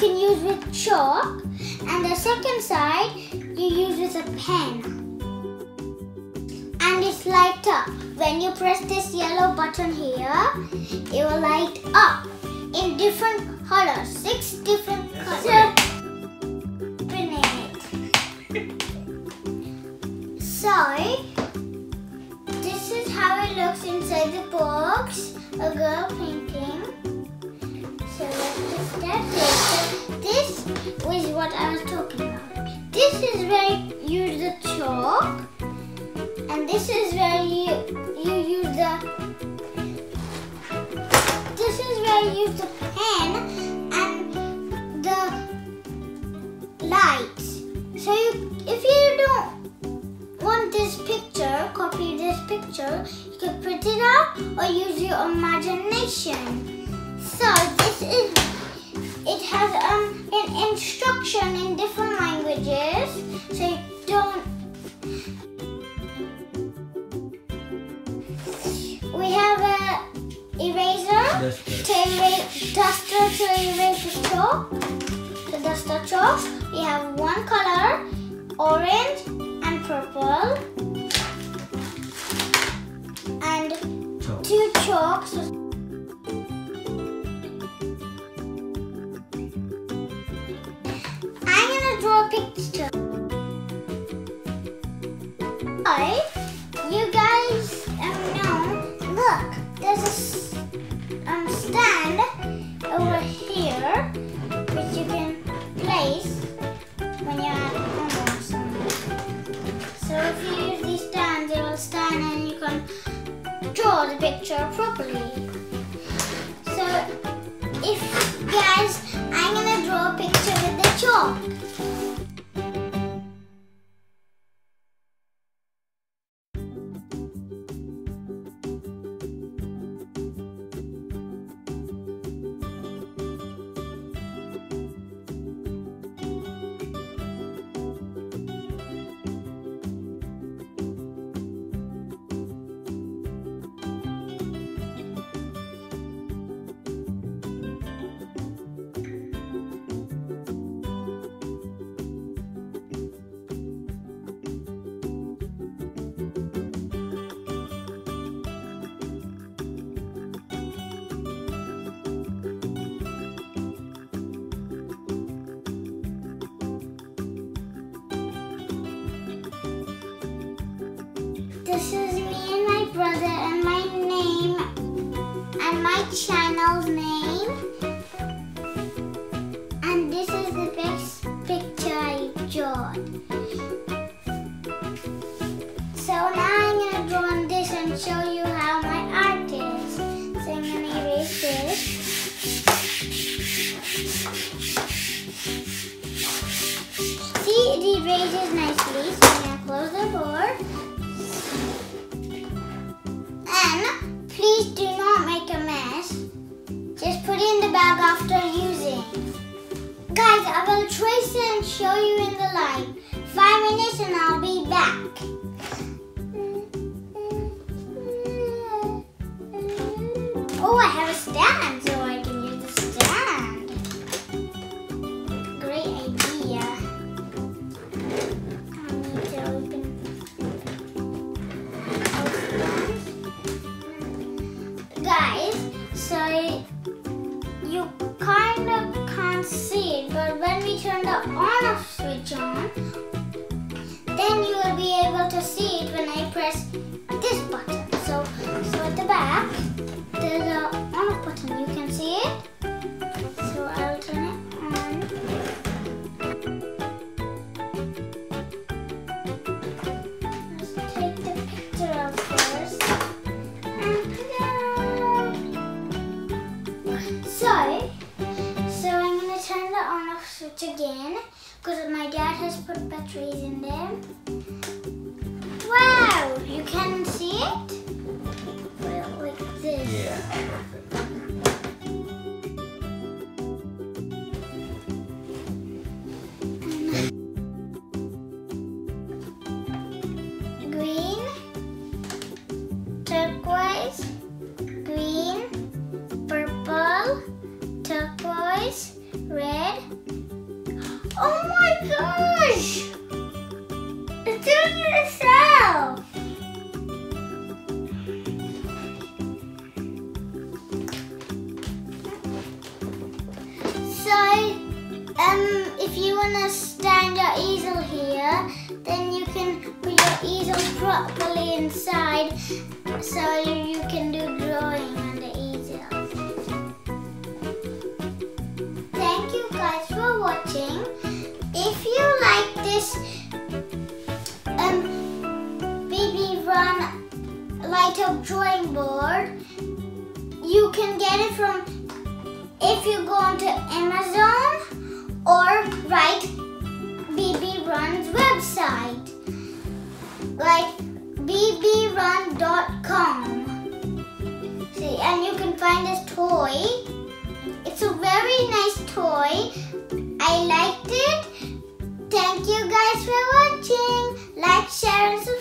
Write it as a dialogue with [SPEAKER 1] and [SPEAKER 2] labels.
[SPEAKER 1] with chalk and the second side you use with a pen. And it's light up. When you press this yellow button here, it will light up in different colors. Six different colors. Open it. So, this is how it looks inside the box. A girl painting. So this was what I was talking about. This is where you use the chalk. And this is where you you use the this is where you use the pen and the lights. So you if you don't want this picture, copy this picture, you can print it out or use your imagination. So this is it has um an instruction in different languages so you don't we have a eraser to erase duster to erase the chalk to dust the chalk. We have one color orange and purple. And two chalks. Picture. Hi, you guys um, know. Look, there's a um, stand over here which you can place when you're at home or something. So if you use these stands, it will stand and you can draw the picture properly. So if guys, I'm gonna draw a picture with the chalk. This is me and my brother and my name and my channel's name. Please do not make a mess. Just put it in the bag after using. Guys, I will trace and show you in the light. Five minutes and I'll be back. Oh, I have turn the on off switch on then you will be able to see it when I press switch again because my dad has put batteries in there. Wow, you can see it? if you want
[SPEAKER 2] to stand
[SPEAKER 1] your easel here, then you can put your easel properly inside so you can do drawing on the easel. Thank you guys for watching. If you like this um, BeeBeeRun light up drawing board, you can get it from if you go onto Amazon or write BeeBeeRun's website like beebeerun.com. See, and you can find this toy. It's a very nice toy. I liked it. Thank you guys for watching. Like, share, and subscribe.